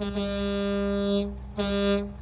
Thank you.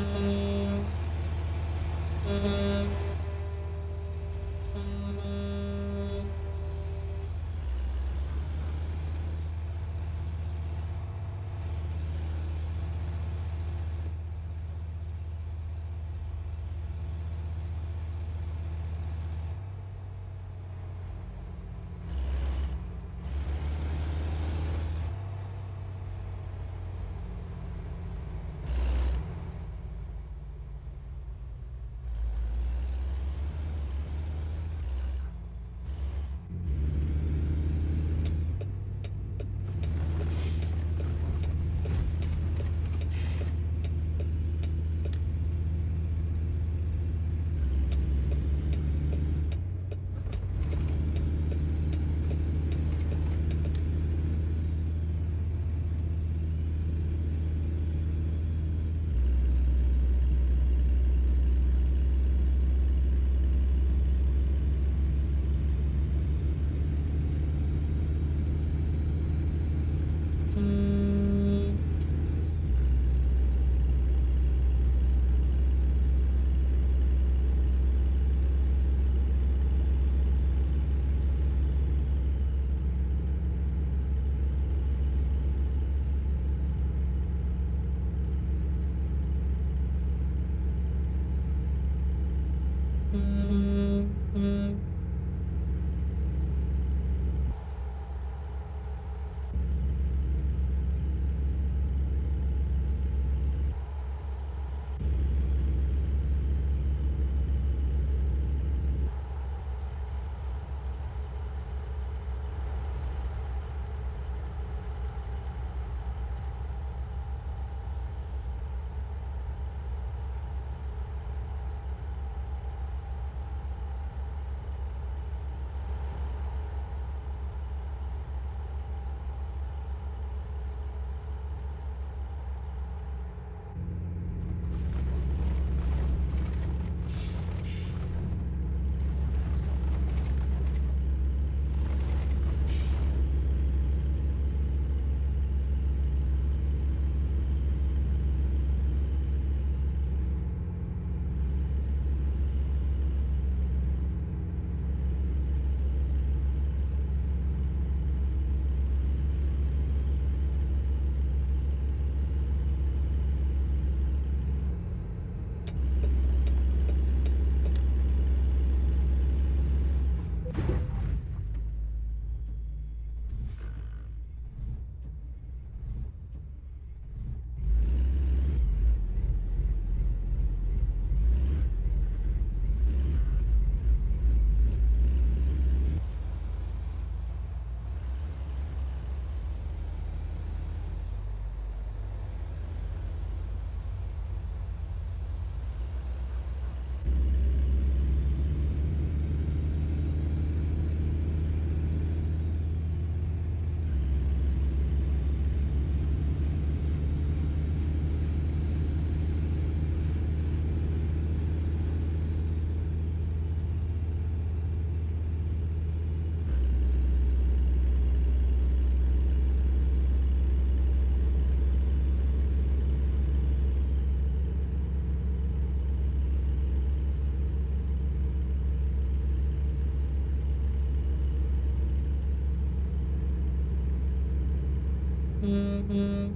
Thank you. Mm-hmm.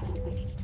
Thank you.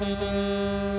Thank you.